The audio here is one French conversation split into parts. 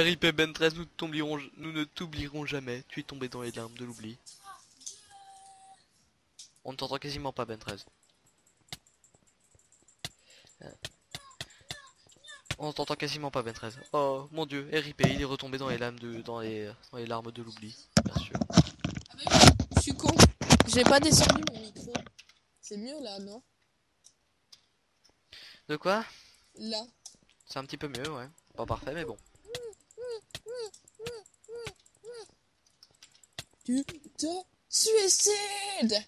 RIP Ben 13, nous, t'oublierons- nous ne t'oublierons jamais. Tu es tombé dans les larmes de l'oubli. On ne t'entend quasiment pas Ben 13. Euh. On ne t'entend quasiment pas Ben 13. Oh mon dieu, RIP, il est retombé dans les larmes de dans les dans les larmes de l'oubli, bien sûr. Je suis con. J'ai pas descendu mon micro. C'est mieux là, non? De quoi? Là. C'est un petit peu mieux, ouais. Pas parfait, mais bon. Tu te suicides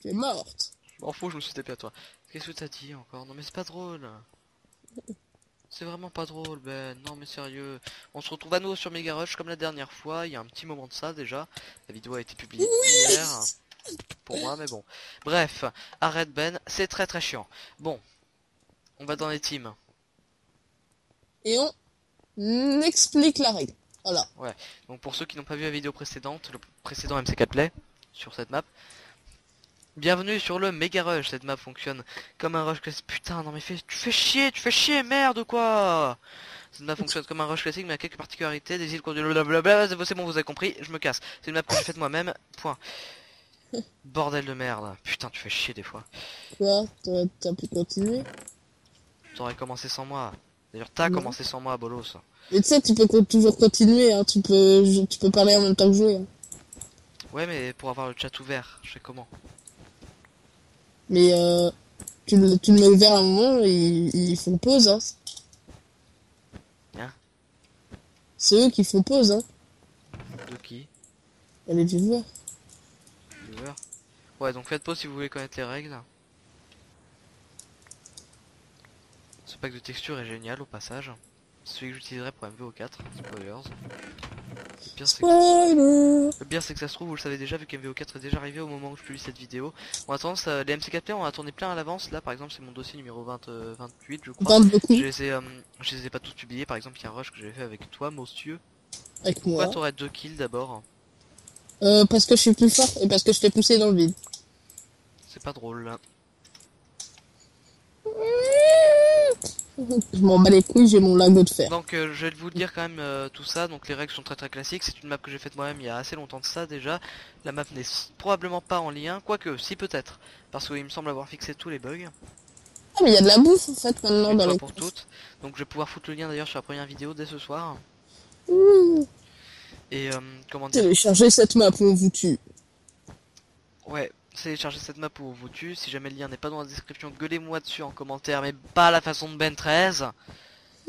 Tu es morte. Je m'en fous, je me suis tapé à toi. Qu'est-ce que t'as dit encore? Non mais c'est pas drôle. C'est vraiment pas drôle, Ben. Non mais sérieux. On se retrouve à nouveau sur Mega Rush comme la dernière fois. Il y a un petit moment de ça déjà. La vidéo a été publiée hier. Pour moi, mais bon. Bref, arrête Ben. C'est très très chiant. Bon. On va dans les teams. Et on explique la règle. Voilà. Donc pour ceux qui n'ont pas vu la vidéo précédente, le précédent MC4 Play sur cette map. Bienvenue sur le Mega Rush, cette map fonctionne comme un rush classique. Putain, non mais fais, tu fais chier, tu fais chier, merde quoi Cette map fonctionne comme un rush classique mais a quelques particularités, des îles conduites, blablabla, c'est bon, vous avez compris, je me casse. C'est une map que j'ai faite moi-même, point. Bordel de merde, putain, tu fais chier des fois. Quoi? T'as pu continuer? T'aurais commencé sans moi. D'ailleurs, t'as commencé sans moi, bolos. Mais tu sais, tu peux toujours continuer. Hein. Tu, peux, je- tu peux parler en même temps que jouer. hein. Ouais, mais pour avoir le chat ouvert, je fais comment? Mais euh, tu, le- tu le mets ouvert à un moment et ils, ils font pause. Hein. Hein? C'est eux qui font pause. Hein. De qui? Les viewers. Viewer Ouais, donc faites pause si vous voulez connaître les règles. Ce pack de texture est génial au passage. C'est celui que j'utiliserai pour MVO4. Spoilers. Le pire, c'est que... Que ça se trouve, vous le savez déjà, vu qu'MVO4 est déjà arrivé au moment où je publie cette vidéo. On a tendance à... Les MC4 Play, on a tourné plein à l'avance. Là, par exemple, c'est mon dossier numéro 20, euh, 28, je crois. Je les ai, euh, je les ai pas tous publiés. Par exemple, il y a un rush que j'ai fait avec toi, monsieur. avec Pourquoi moi. t'aurais deux kills d'abord? Euh, parce que je suis plus fort et parce que je t'ai poussé dans le vide. C'est pas drôle. Je m'en bats les couilles, j'ai mon lingot de fer. Donc euh, je vais vous dire quand même euh, tout ça, donc les règles sont très très classiques, c'est une map que j'ai faite moi-même il y a assez longtemps de ça déjà, la map n'est probablement pas en lien, quoique si peut-être, parce qu'il me semble avoir fixé tous les bugs, Ah, mais il y a de la bouffe en fait maintenant une dans les pour toutes, donc je vais pouvoir foutre le lien d'ailleurs sur la première vidéo dès ce soir, Ouh. et euh, comment dire, Téléchargez cette map on vous tue. ouais, téléchargez cette map ou on vous tue, si jamais le lien n'est pas dans la description, gueulez-moi dessus en commentaire, mais pas à la façon de Ben 13,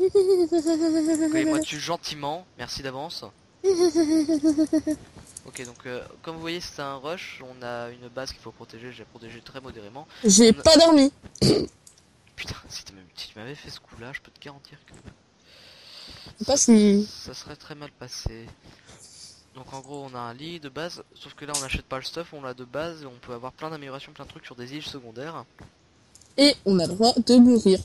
gueulez-moi dessus gentiment, merci d'avance. Ok donc euh, comme vous voyez c'est un rush, on a une base qu'il faut protéger, j'ai protégé très modérément. J'ai pas dormi. Putain, si, si tu m'avais fait ce coup là, je peux te garantir que si... ça serait très mal passé. Donc en gros on a un lit de base, sauf que là on n'achète pas le stuff, on l'a de base et on peut avoir plein d'améliorations, plein de trucs sur des îles secondaires. Et on a le droit de mourir.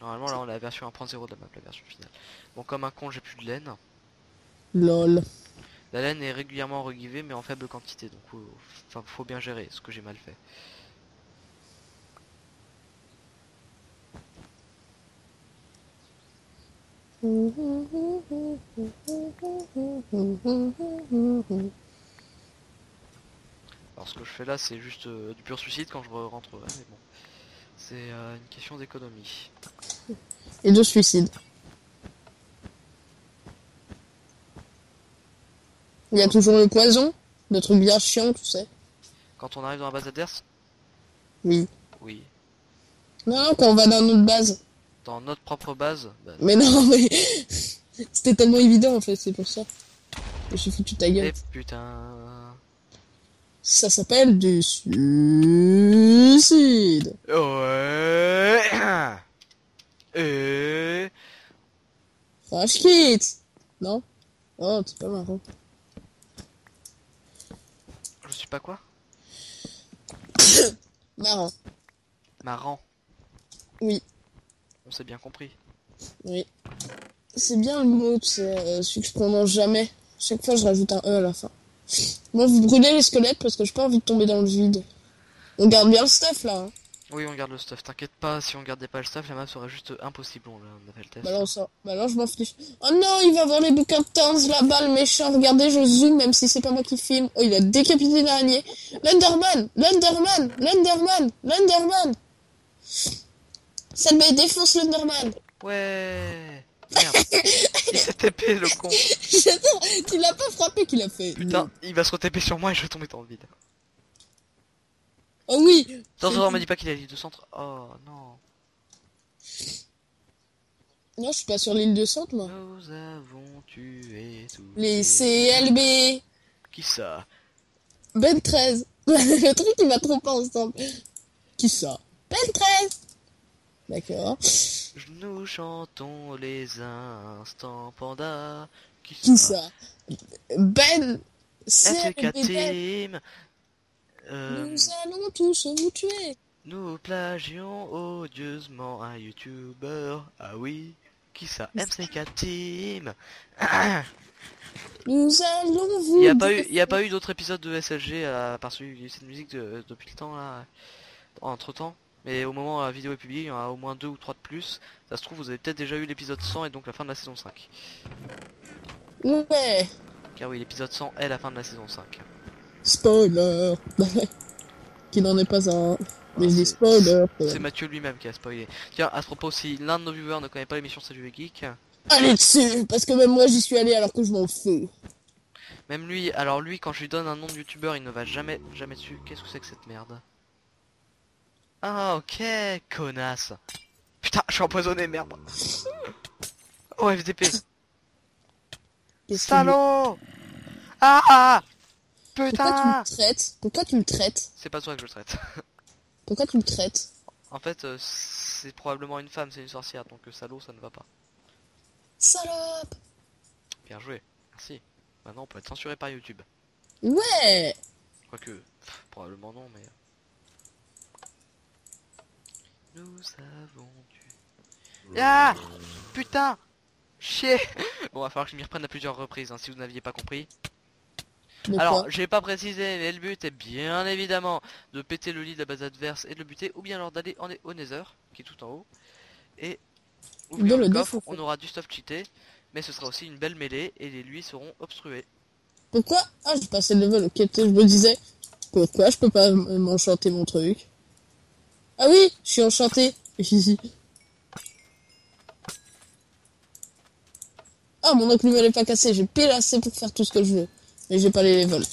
Normalement là on a la version 1.0 de la map, la version finale. Bon comme un con j'ai plus de laine. Lol. La laine est régulièrement regivée mais en faible quantité, donc euh, faut bien gérer, ce que j'ai mal fait. Alors ce que je fais là c'est juste euh, du pur suicide quand je re- rentrerai, mais bon. C'est euh, une question d'économie. Et de suicide. Il y a toujours le poison. Le truc bien chiant, tu sais. Quand on arrive dans la base adverse, Oui. oui. Non, quand on va dans notre base. Dans notre propre base, bah, Mais non, mais... C'était tellement évident, en fait, c'est pour ça. Je suis foutu ta gueule. et putain. Ça s'appelle du suicide. Ouais. Et Crash Kit Non? Oh, c'est pas marrant. je suis pas quoi Marrant. Marrant. Oui, On s'est bien compris. oui. C'est bien le mot, sais, euh, celui que je prononce jamais. Chaque fois, je rajoute un E à la fin. Moi, vous brûlez les squelettes parce que j'ai pas envie de tomber dans le vide. On garde bien le stuff, là. hein. Oui, on garde le stuff. T'inquiète pas, si on gardait pas le stuff, la map serait juste impossible. On, a fait le test. Bah alors ça. Bah je m'en fiche. Oh non, il va voir les bouquins de Towns là-bas, le méchant. Regardez, je zoome même si c'est pas moi qui filme. Oh, il a décapité l'araignée. L'Enderman L'Enderman L'Enderman L'Enderman Ça me défonce l'Enderman. Ouais. Merde. il s'est TP le con. J'adore. Tu l'as pas frappé qu'il a fait. Putain, il va se re-TP sur moi et je vais tomber dans le vide. Oh oui. Attends, on m'a dit pas qu'il a l'île de centre. Oh non. Non, je suis pas sur l'île de Centre, moi. Nous avons tué tous Les CLB. Qui ça? Ben 13. le truc va trop pas ensemble. Qui ça? Ben 13. D'accord. Nous chantons les instants panda. Qui, Qui ça Ben CLB. Team. Euh, Nous allons tous vous tuer. nous plagions odieusement un youtubeur. Ah oui. Qui ça MCK Team. Nous allons vous. Il y a pas eu, y a pas eu d'autres épisodes de SLG à part celui cette musique de- depuis le temps là, entre temps. Mais au moment où la vidéo est publiée, il y en a au moins deux ou trois de plus. Ça se trouve, vous avez peut-être déjà eu l'épisode 100 et donc la fin de la saison 5. Ouais. Car oui, l'épisode 100 est la fin de la saison 5. Spoiler. Qui n'en est pas un. Mais c'est- spoiler. C'est. Mathieu lui-même qui a spoilé. Tiens, à ce propos, si l'un de nos viewers ne connaît pas l'émission Salut les Geeks, Allez dessus, parce que même moi j'y suis allé alors que je m'en fous. même lui, alors lui, quand je lui donne un nom de youtubeur, il ne va jamais, jamais dessus. Qu'est-ce que c'est que cette merde? Ah, ok, connasse. Putain, je suis empoisonné, merde. Oh, FDP. Qu'est-ce que- Salaud Ah Pourquoi tu Putain me traites Pourquoi tu me traites C'est pas toi que je traite. Pourquoi tu me traites En fait, euh, c'est probablement une femme, c'est une sorcière, donc euh, salaud, ça ne va pas. Salope Bien joué, merci. Maintenant, on peut être censuré par YouTube. Ouais Quoique, pff, probablement non, mais... Nous avons dû... Ah Putain. Chier. Bon, va falloir que je m'y reprenne à plusieurs reprises, hein, si vous n'aviez pas compris. Alors, j'ai pas précisé, mais le but est bien évidemment de péter le lit de la base adverse et de le buter, ou bien alors d'aller en- au Nether, qui est tout en haut, et ouvrir De le le coffre, on aura du stuff cheaté, mais ce sera aussi une belle mêlée, et les lui seront obstrués. Pourquoi Ah, j'ai passé le level, ok, je me disais, pourquoi je peux pas m'enchanter mon truc Ah oui, je suis enchanté. Ah, mon enclume elle est pas cassée, j'ai pile assez pour faire tout ce que je veux. Mais j'ai pas les levels.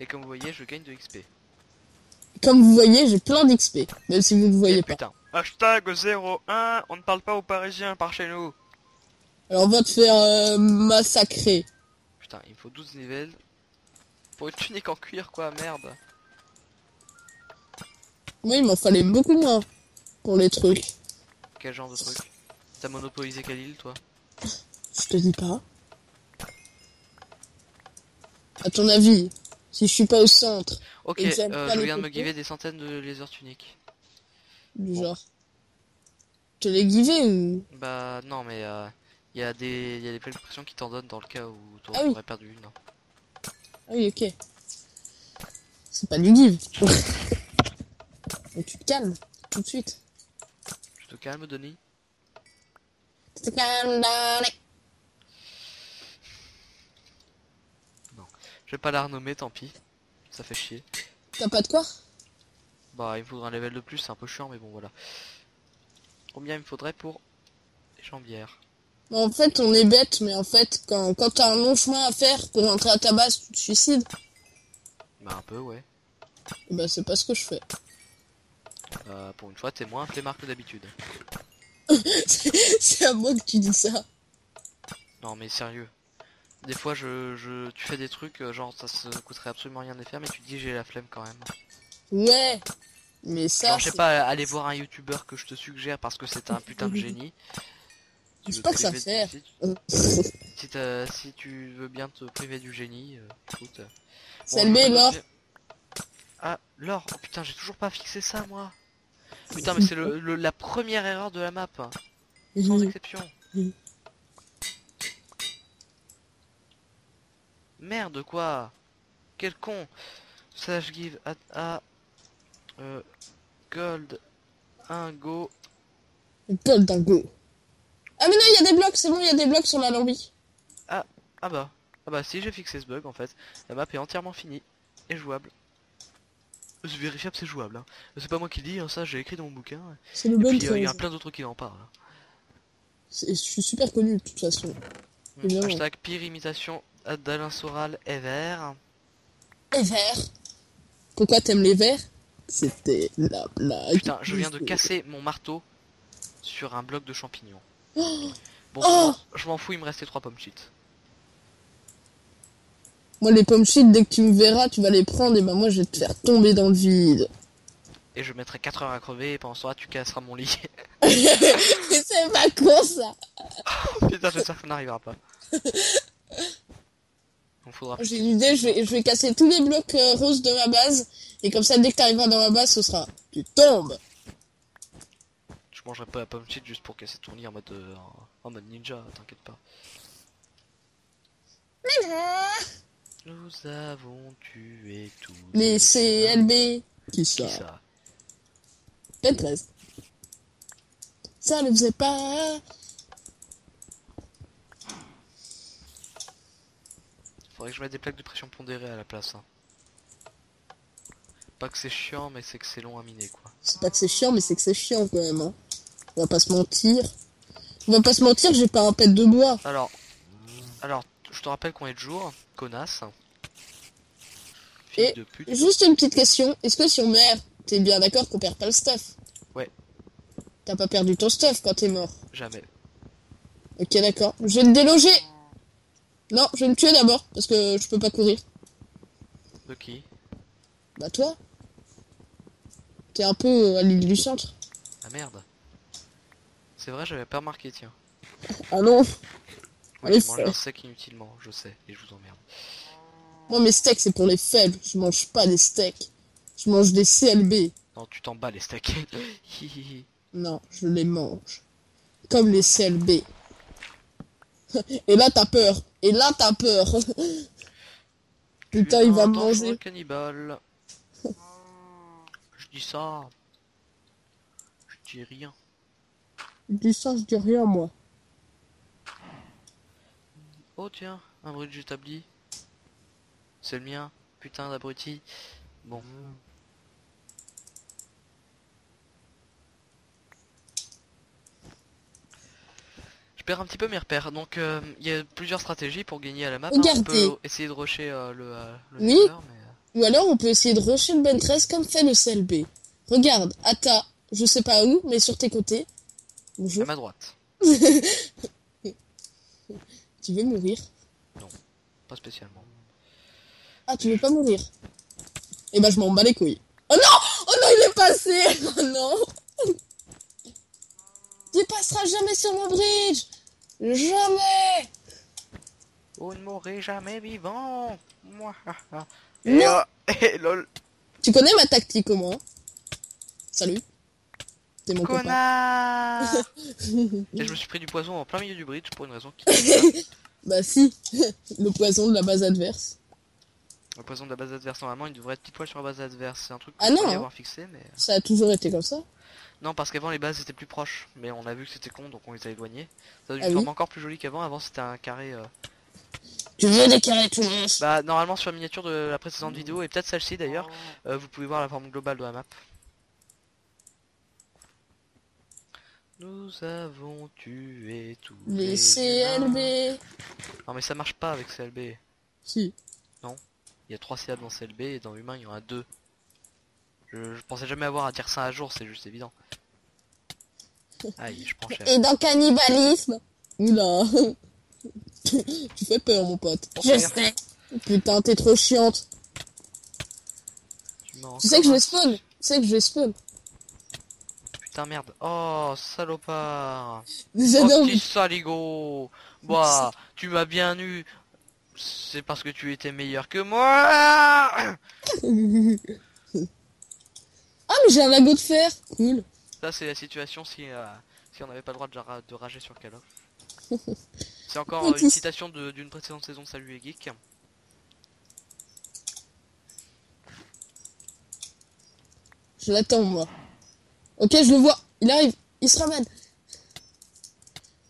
Et comme vous voyez, je gagne de XP. Comme vous voyez, j'ai plein d'XP, même si vous ne Et voyez pas. putain. Hashtag 01, on ne parle pas aux parisiens par chez nous. Alors on va te faire euh, massacrer. Putain, il me faut 12 niveaux. Pour une tunique en cuir, quoi, merde. Moi, il m'en fallait beaucoup moins pour les trucs. Quel genre de truc? T'as monopolisé quelle île, toi? Je te dis pas. À ton avis, si je suis pas au centre, Ok, euh, pas je les viens de me giver des centaines de lézards tuniques. du genre. Je te l'ai givé ou? Bah non mais euh, il y a des il y a des pressions qui t'en donnent dans le cas où toi Ah oui. perdu une. Ah oui, ok. C'est pas du give. Donc tu te calmes, tout de suite. Tu te calmes Denis Tu te calmes, darling. Je vais pas la renommer tant pis. Ça fait chier. T'as pas de quoi? Bah il me faudrait un level de plus, c'est un peu chiant mais bon voilà. Combien il me faudrait pour les jambières? En fait, on est bête, mais en fait, quand, quand t'as un long chemin à faire pour rentrer à ta base, tu te suicides. Bah un peu ouais. Et bah, c'est pas ce que je fais. Euh, pour une fois t'es moins flemmard que d'habitude. c'est à moi que tu dis ça. Non mais sérieux. Des fois je, je tu fais des trucs euh, genre ça se coûterait absolument rien de les faire mais tu te dis j'ai la flemme quand même. Ouais. Mais ça, Genre je sais pas aller voir un youtubeur que je te suggère parce que c'est un putain de génie. Tu veux pas que ça priver- fait. Si, si t'as- si tu veux bien te priver du génie, euh, écoute. C'est bon, Laure. doute bien- Ah, l'or. Oh putain, j'ai toujours pas fixé ça moi. Putain, mais c'est le, le- la première erreur de la map, hein, sans exception. Merde quoi. Quel con. Slash give at a euh, gold un go. Bol dingo. Ah mais non, il y a des blocs, c'est bon, il y a des blocs sur la lambie. Ah bah. Ah bah si j'ai fixé ce bug en fait. La map est entièrement finie et jouable. C'est vérifiable, c'est jouable. Hein. C'est pas moi qui le dis, hein, ça j'ai écrit dans mon bouquin. C'est le Et bon euh, il y a plein d'autres qui en parlent. Je suis super connu de toute façon. Évidemment. Hashtag pire imitation d'Alain Soral ever. Les verts. Pourquoi t'aimes les verts? C'était la blague. Putain, je viens de casser mon marteau sur un bloc de champignons. Bon, Oh je m'en fous, il me restait trois pommes cheats. Moi, les pommes shit, dès que tu me verras, tu vas les prendre et ben moi, je vais te faire tomber dans le vide. Et je mettrai 4 heures à crever et pendant ce temps-là, tu casseras mon lit. c'est pas con ça. Putain, j'espère que ça n'arrivera pas. Faudra J'ai une idée, je vais, je vais casser tous les blocs euh, roses de ma base et comme ça, dès que t'arriveras dans ma base, ce sera tu tombes. Je mangerai pas la pomme cheat juste pour casser ton lit en mode, euh, en- en mode ninja, t'inquiète pas. Nous avons tué tous Les CLB. Qui Qui ça ça Ben 13. Ça ne faisait pas. Faudrait que je mette des plaques de pression pondérées à la place. hein. Pas que c'est chiant, mais c'est que c'est long à miner quoi. C'est pas que c'est chiant, mais c'est que c'est chiant quand même. Hein. On va pas se mentir. On va pas se mentir, j'ai pas un pet de bois. Alors, alors, je te rappelle qu'on est de jour, connasse. Fille Et de pute. Juste une petite question. Est-ce que si on meurt, t'es bien d'accord qu'on perd pas le stuff? Ouais. T'as pas perdu ton stuff quand t'es mort. Jamais. Ok, d'accord. Je vais te déloger. Non, je vais me tuer d'abord parce que je peux pas courir. De qui? Bah toi. T'es un peu euh, à l'île du centre. Ah merde. C'est vrai, j'avais pas remarqué, tiens. Ah non. Allez, je mange un sec inutilement, je sais, et je vous emmerde. Moi mes steaks c'est pour les faibles. Je mange pas des steaks. Je mange des CLB. Non, tu t'en bats les steaks. Non, je les mange. Comme les CLB. Et là t'as peur. Et là t'as peur. Putain, il va manger. cannibale. Je dis ça. Je dis rien. Je dis ça, je dis rien moi. Oh tiens, un bruit établi. C'est le mien, putain d'abruti. Bon. Je perds un petit peu mes repères, donc euh, il y a plusieurs stratégies pour gagner à la map. hein. On Regardez. peut essayer de rusher euh, le, euh, le Oui. leader, mais, Ou alors on peut essayer de rusher le Ben 13 comme fait le CLB. Regarde, Ata, je sais pas où, mais sur tes côtés. à ma droite. Tu veux mourir Pas spécialement. Ah, tu veux pas mourir Eh ben je m'en bats les couilles. Oh non Oh non, il est passé Oh non Tu passeras jamais sur mon bridge Jamais Vous ne mourrez jamais vivant. Moi. Non. Et, euh, et lol. Tu connais ma tactique au moins? Salut. T'es mon copain. Connard Et je me suis pris du poison en plein milieu du bridge pour une raison qui... Bah si, le poison de la base adverse. Le poison de la base adverse, normalement, il devrait être petit poil sur la base adverse. C'est un truc Ah non, fallait hein. avoir fixé, mais... Ça a toujours été comme ça. Non, parce qu'avant, les bases étaient plus proches. Mais on a vu que c'était con, donc on les a éloignés. Ça a une Ah oui forme encore plus jolie qu'avant. Avant, c'était un carré... euh, Tu veux des carrés tout le monde Bah, normalement, sur la miniature de la précédente vidéo, et peut-être celle-ci d'ailleurs, euh, vous pouvez voir la forme globale de la map. Nous avons tué tous Les humains. CLB. Non mais ça marche pas avec CLB. Si. Il y a 3 CA dans CLB et dans humain il y en a 2. Je, je pensais jamais avoir à dire ça un jour, c'est juste évident. Aïe, je prends cher. Et dans cannibalisme Oula. tu fais peur mon pote. Je sais. Putain, t'es trop chiante. Tu, Tu sais que je vais un- spawn. Tu sais que je vais spawn. Putain merde. Oh, salopard. Oh, J'adore. petit saligo. Bah, tu m'as bien eu. C'est parce que tu étais meilleur que moi. Ah, mais j'ai un lago de fer. Cool. Ça c'est la situation si, euh, si on n'avait pas le droit de, ra- de rager sur Call of. C'est encore euh, une citation d'une précédente saison de Salut et Geek. Je l'attends, moi. Ok, je le vois. Il arrive. Il se ramène.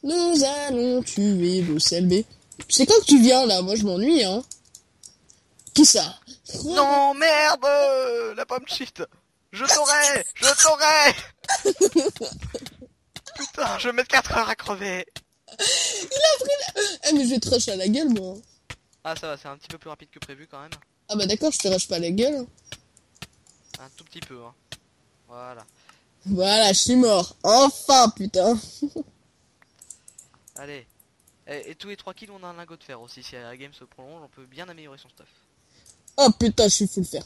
Nous allons tuer le CLB. C'est quand que tu viens là? Moi je m'ennuie hein. Qui ça? Non, merde La pomme shift Je t'aurai Je t'aurai Putain, je vais mettre 4 heures à crever Eh mais je vais te rush à la gueule moi. Ah ça va, c'est un petit peu plus rapide que prévu quand même. Ah bah d'accord, je te rush pas à la gueule. Un tout petit peu, hein. Voilà. Voilà, je suis mort. Enfin putain. Allez. Et, et tous les 3 kills, on a un lingot de fer aussi. Si la game se prolonge, on peut bien améliorer son stuff. Oh putain, je suis full fer.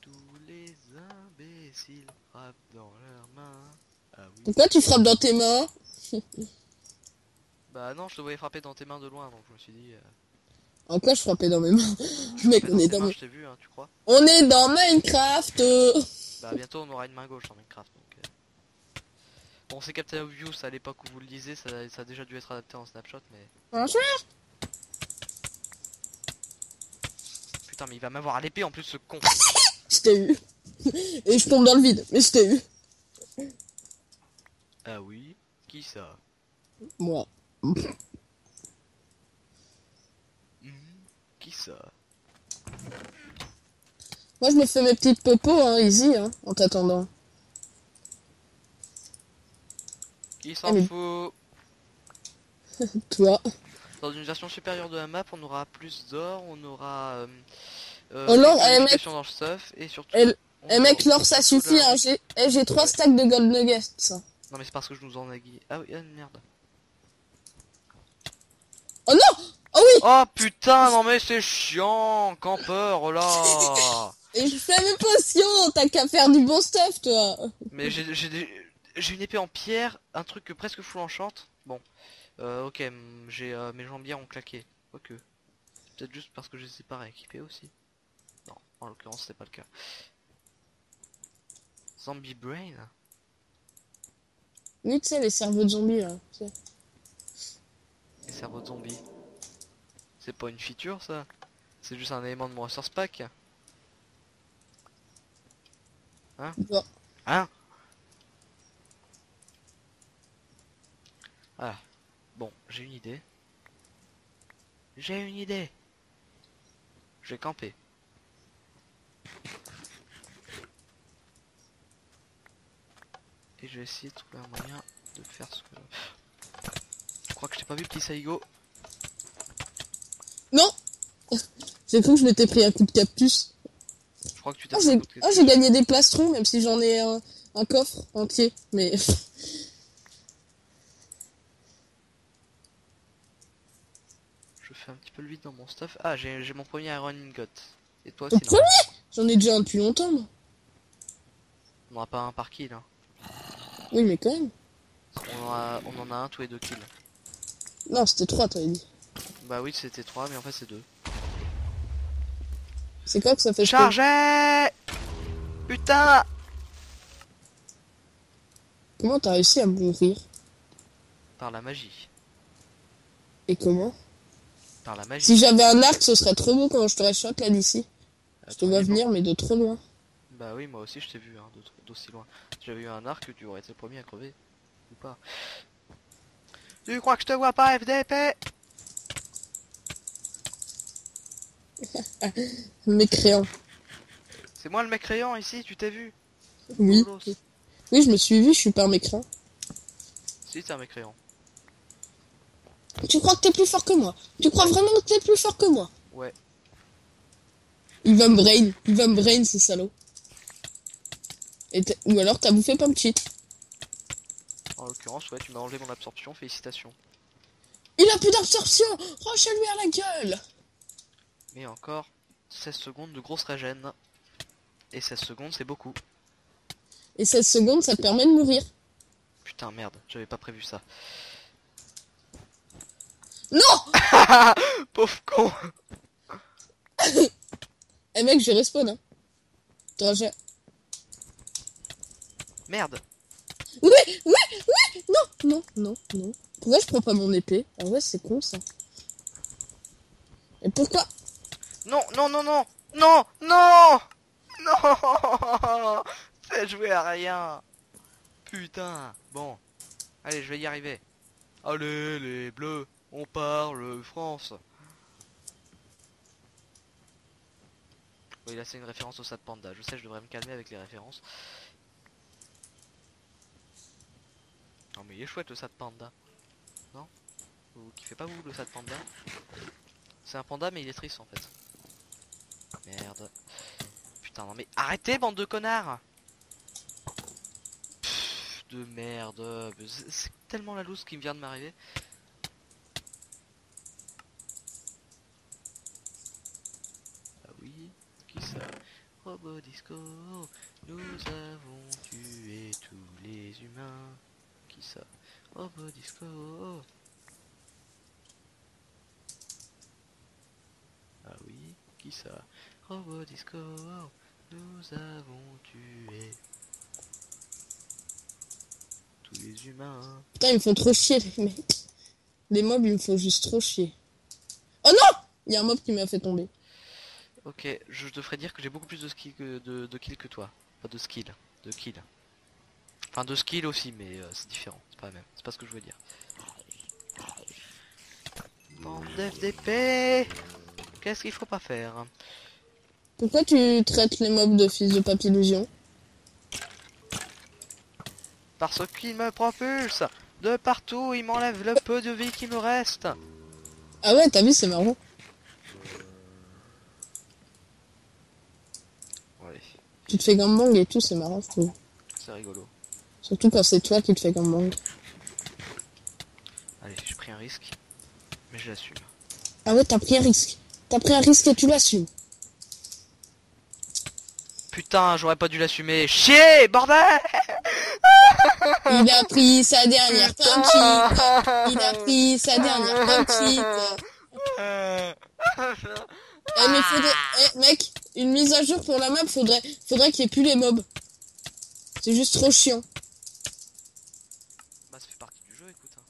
Tous les imbéciles frappent dans leurs mains. Ah oui. Pourquoi tu frappes dans tes mains Bah non, je te voyais frapper dans tes mains de loin, donc je me suis dit... euh, En quoi je frappais dans mes mains? Mec, on est dans mains, mes- Je t'ai vu, hein, tu crois? On est dans Minecraft. Bah bientôt on aura une main gauche en Minecraft donc. euh. Bon c'est Captain Obvious à l'époque où vous le disiez, ça, ça a déjà dû être adapté en snapshot mais. Bonsoir. Putain mais il va m'avoir à l'épée en plus ce con. Je t'ai eu. Et je tombe dans le vide, mais je t'ai eu. Ah oui Qui ça? Moi. Hmm, Qui ça? Moi je me fais mes petites popos, hein, easy, hein, en t'attendant. Qui s'en fout Toi. Dans une version supérieure de la map on aura plus d'or, on aura... Euh, euh, Oh non, eh, mec. dans le stuff et surtout... Eh, Eh mec, l'or ça suffit, hein. J'ai eh, j'ai trois stacks de gold nuggets. ça. Non mais c'est parce que je nous en ai guidé. Ah oui, ah, merde. Oh non Oh oui Oh putain, non mais c'est chiant, campeur, oh là Et je fais mes potions T'as qu'à faire du bon stuff, toi Mais j'ai une épée en pierre, un truc que presque full enchante. Bon, euh, ok, j'ai euh, mes jambières ont claqué. Quoique, c'est peut-être juste parce que je les ai pas rééquipées aussi. Non, en l'occurrence c'est pas le cas. Zombie Brain Oui, tu sais, les cerveaux de zombies, là. tu sais. et cerveau de zombie. C'est pas une feature ça C'est juste un élément de mon resource pack Bon. Hein Voilà. Bon, j'ai une idée. J'ai une idée. Je vais camper. Et je vais essayer de trouver un moyen de faire ce que... Je crois que je t'ai pas vu, petit Saigo. Non J'ai cru que je m'étais pris un coup de cactus. Crois que tu t'as Oh, un j'ai oh, j'ai gagné des plastrons, même si j'en ai un, un coffre entier. Mais Je fais un petit peu le vide dans mon stuff. Ah, j'ai mon premier Iron Ingot. Et toi aussi, non j'en ai déjà un depuis longtemps, moi. On en a pas un par kill. Hein. Oui, mais quand même. On, en a, on en a un tous les deux kills. Non, c'était trois, t'avais dit. Bah oui, c'était 3, mais en fait c'est 2. C'est quoi que ça fait Chargez Putain Comment t'as réussi à mourir Par la magie. Et comment Par la magie. Si j'avais un arc, ce serait trop beau quand je te shot là d'ici. Je te vois venir, mais de trop loin. Bah oui, moi aussi je t'ai vu, hein, d'aussi loin. Si j'avais eu un arc, tu aurais été le premier à crever. Ou pas. Tu crois que je te vois pas, FDP Mécréant. C'est moi le mécréant ici, tu t'es vu? Oui. Oui, je me suis vu, je suis pas un mécréant. Si, c'est un mécréant. Tu crois que t'es plus fort que moi? Tu crois vraiment que t'es plus fort que moi? Ouais. Il va me brain, il va me brain, ce salaud. Et Ou alors t'as bouffé pas cheat. En l'occurrence, ouais, tu m'as enlevé mon absorption, félicitations. Il a plus d'absorption Roche-lui à la gueule Mais encore 16 secondes de grosse régène. Et 16 secondes, c'est beaucoup. Et 16 secondes, ça te permet de mourir. Putain, merde, j'avais pas prévu ça. Non Pauvre con Eh mec, j'ai respawn, hein. T'auras ja- Merde Ouais, ouais, ouais Non, non, non, non. Pourquoi je prends pas mon épée? Ah ouais, c'est con, ça. Et pourquoi Non, non, non, non Non, non Non fait jouer à rien. Putain. Bon. Allez, je vais y arriver. Allez, les bleus, on parle France. Oui, là c'est une référence au Sad Panda. Je sais, je devrais me calmer avec les références. Non mais il est chouette le Sad Panda. Non? Vous kiffez pas vous le Sad Panda? C'est un panda mais il est triste en fait. Merde. Putain non mais arrêtez bande de connards De merde. C'est- tellement la loose qui me vient de m'arriver. Ah oui, qui ça? Robot Disco, nous avons tué tous les humains. Qui ça? Robot Disco. Ah oui, qui ça? Robot Disco, nous avons tué tous les humains. Putain, ils me font trop chier, les mecs. Les mobs, ils me font juste trop chier. Oh non Il y a un mob qui m'a fait tomber. Ok, je te ferai dire que j'ai beaucoup plus de skill que de, de kill que toi. Pas de skill, de kill. Enfin de skill aussi, mais euh, c'est différent, c'est pas la même. C'est pas ce que je veux dire. Bande d'FDP Qu'est-ce qu'il faut pas faire? Pourquoi tu traites les mobs de fils de papillusion Parce qu'il me propulse De partout, il m'enlève le peu de vie qui me reste Ah ouais, t'as vu, c'est marrant. Ouais, Tu te fais gangbang et tout, c'est marrant, je trouve. c'est rigolo. Surtout quand c'est toi qui te fais gangbang. Allez, j'ai pris un risque, mais je l'assume. Ah ouais, t'as pris un risque. T'as pris un risque et tu l'assumes. Putain, j'aurais pas dû l'assumer. Chier, bordel Il a pris sa dernière punchy. Il a pris sa dernière punchy. Eh mais faudrait... Eh mec, une mise à jour pour la map, faudrait, faudrait qu'il y ait plus les mobs. C'est juste trop chiant. Bah ça fait partie du jeu, écoute. hein.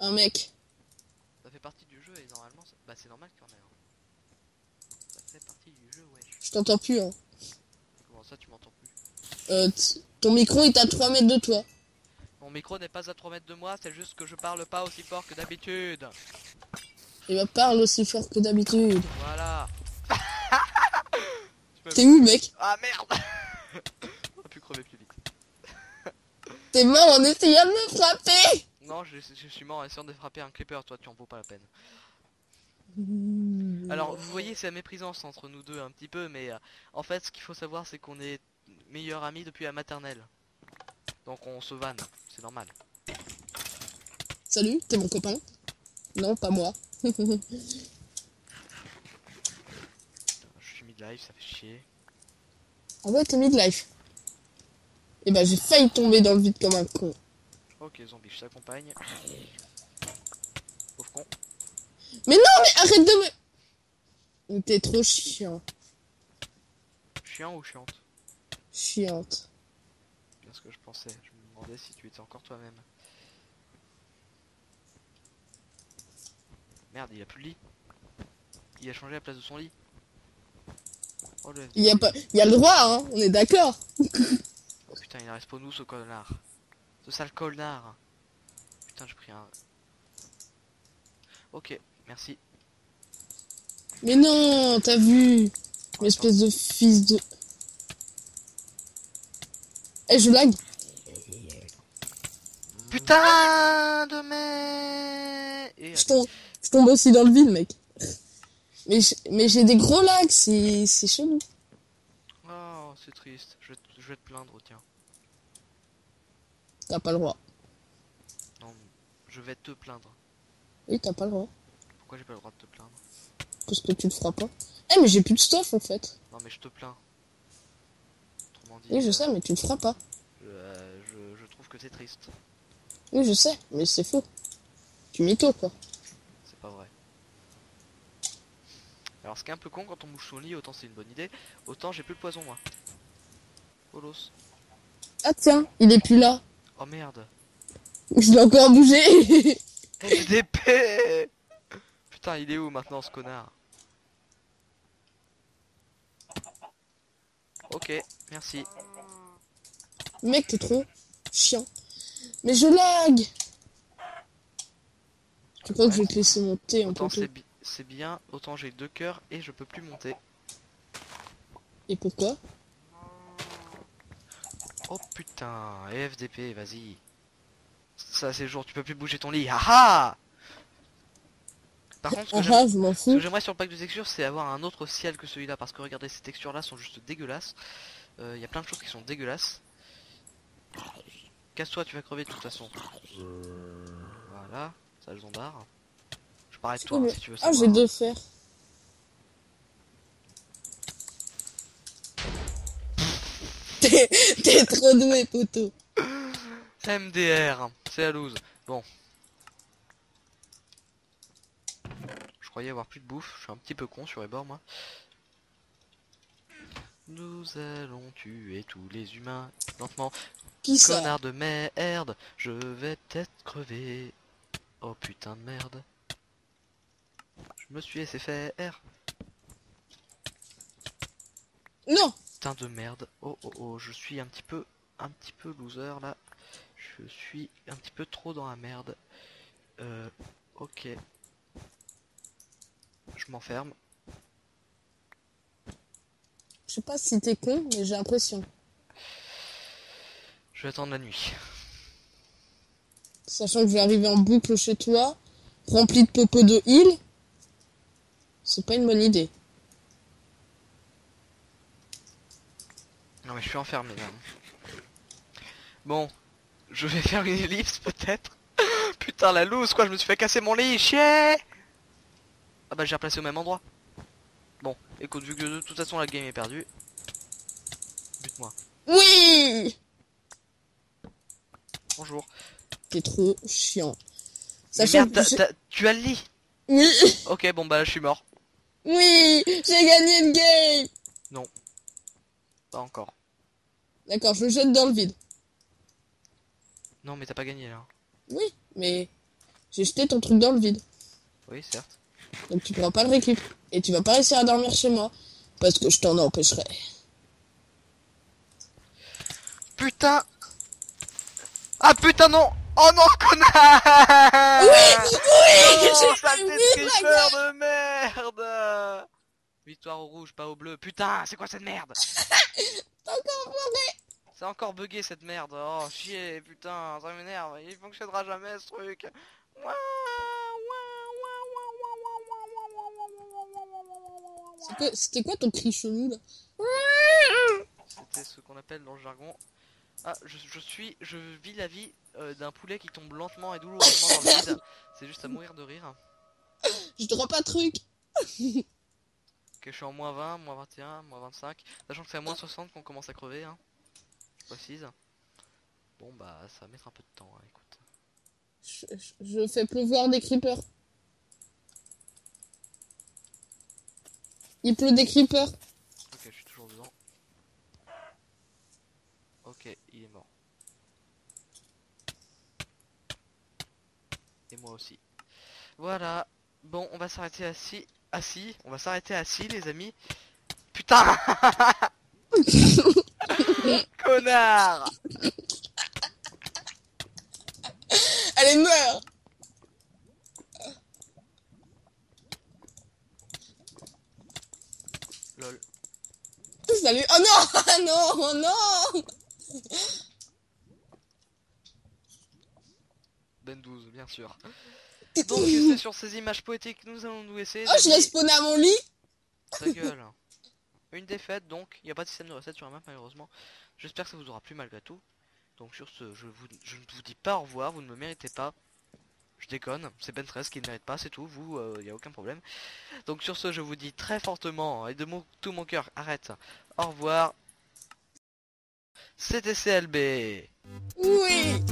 Un mec. Ça fait partie du jeu et normalement, bah c'est normal qu'il y en ait. hein. Ça fait partie du jeu, wesh. Je t'entends plus, hein. Ça, tu m'entends plus Euh, ton micro est à 3 mètres de toi. Mon micro n'est pas à 3 mètres de moi, c'est juste que je parle pas aussi fort que d'habitude. Il va parle aussi fort que d'habitude. Voilà. T'es où, mec? Ah merde On a pu crever plus vite. T'es mort en essayant de me frapper Non, je, je suis mort en essayant de frapper un clipper, toi tu en vaux pas la peine. Alors, vous voyez, c'est la méprisance entre nous deux un petit peu, mais euh, en fait, ce qu'il faut savoir, c'est qu'on est meilleurs amis depuis la maternelle. Donc on se vanne, c'est normal. Salut, t'es mon copain? Non, pas moi. Je suis mid-life, ça fait chier. Ah ouais, t'es midlife. Et bah j'ai failli tomber dans le vide comme un con. Ok, zombie, je t'accompagne. Pauvre con. Mais non, mais arrête de me... T'es trop chiant. Chiant ou chiante? Chiante. Bien ce que je pensais. Je me demandais si tu étais encore toi-même. Merde, il a plus de lit. Il a changé la place de son lit. Oh le Il y a pas... Il y a le droit, hein On est d'accord Oh, putain, il reste pour nous ce connard. Ce sale connard. Putain, j'ai pris un. Ok, merci. Mais non, t'as vu Espèce de fils de... Eh, je lag Putain de merde Et Je tombe, je tombe aussi dans le vide, mec. Mais, j'ai des gros lags, c'est c'est chelou. Oh, c'est triste. Je vais, te- je vais te plaindre, tiens. T'as pas le droit. Non, je vais te plaindre. Oui, t'as pas le droit. Pourquoi j'ai pas le droit de te plaindre Parce que tu le feras pas. Eh, mais j'ai plus de stuff, en fait. Non, mais je te plains. Autrement dit, Oui, je euh, sais, mais tu le feras pas. je, euh, je- je trouve que c'est triste. Oui, je sais, mais c'est faux. Tu mytho, quoi. C'est pas vrai. Alors, ce qui est un peu con quand on bouge son lit, autant c'est une bonne idée, autant j'ai plus de poison, moi. Bolos. Ah, tiens, il est plus là. Oh merde. Je l'ai encore bougé. FDP Putain, il est où maintenant ce connard Ok, merci. Mec, t'es trop chiant. Mais je lag Tu crois que je vais te laisser monter un peu Autant c'est bi- c'est bien, autant j'ai deux cœurs et je peux plus monter. Et pourquoi? Oh putain, et FDP, vas-y. Ça c'est jour, tu peux plus bouger ton lit. Haha Par contre, ce que Ah ah, j'aimerais sur le pack de textures, c'est avoir un autre ciel que celui-là. Parce que regardez, ces textures-là sont juste dégueulasses. Euh, Il y a plein de choses qui sont dégueulasses. Casse-toi, tu vas crever de toute façon. Voilà, sale zombard. Je parle de toi hein, mais- si tu veux Ah, savoir. j'ai deux fers. T'es t'es trop doué, poteau. MDR, c'est la loose. Bon. Croyais avoir plus de bouffe, je suis un petit peu con sur les bords moi. Nous allons tuer tous les humains. Lentement. Qui Connard de merde, je vais peut-être crever. Oh putain de merde. Je me suis laissé faire. Non Putain de merde. Oh oh oh, je suis un petit peu, un petit peu loser là. Je suis un petit peu trop dans la merde. Euh, ok. Je m'enferme. Je sais pas si t'es con, mais j'ai l'impression. Je vais attendre la nuit. Sachant que je vais arriver en boucle chez toi, rempli de popo de heal. C'est pas une bonne idée. Non mais je suis enfermé là. Bon, je vais faire une ellipse peut-être. Putain la loose quoi, je me suis fait casser mon lit, chier Ah bah j'ai replacé au même endroit. Bon, écoute, vu que de toute façon la game est perdue. Bute-moi. Oui Bonjour. T'es trop chiant. Sachant merde, que tu as le lit Oui Ok, bon bah je suis mort. Oui J'ai gagné le game Pas encore. D'accord, je le jette dans le vide. Non mais t'as pas gagné là. Oui, mais j'ai jeté ton truc dans le vide. Oui, certes. Donc tu pourras pas le récup. Et tu vas pas réussir à dormir chez moi. Parce que je t'en empêcherai. Putain Ah putain non Oh non connard Oui Oh, j'ai de merde Victoire au rouge, pas au bleu. Putain, c'est quoi cette merde? Encore C'est encore bugué cette merde. Oh chier, putain, ça m'énerve. Il fonctionnera jamais ce truc. C'était quoi ton cri chelou là C'était ce qu'on appelle dans le jargon. Ah, je, je suis, je vis la vie euh, d'un poulet qui tombe lentement et douloureusement dans le vide. C'est juste à mourir de rire. Je drop un truc Que je suis en moins 20, moins 21, moins 25. Sachant que c'est à moins 60 qu'on commence à crever. Hein. Je précise. Bon bah ça va mettre un peu de temps, hein, écoute. je, je- je fais pleuvoir des creepers. Il pleut des creepers. Ok, je suis toujours dedans. Ok, il est mort. Et moi aussi. Voilà. Bon, on va s'arrêter assis. Assis. On va s'arrêter assis, les amis. Putain Connard Allez, meurs Lol. Salut Oh non Ah non Oh non Ben 12, bien sûr. Donc, c'est sur ces images poétiques que nous allons nous essayer. Oh, je l'ai spawné à mon lit Ta gueule. Une défaite donc, il n'y a pas de système de recette sur la map malheureusement. J'espère que ça vous aura plu malgré tout. Donc sur ce, je, vous, je ne vous dis pas au revoir, vous ne me méritez pas. Je déconne, c'est Ben 13 qui ne mérite pas, c'est tout, vous, il n'y a aucun problème. Donc sur ce, je vous dis très fortement et de tout mon cœur, arrête. Au revoir. C'était CLB. Oui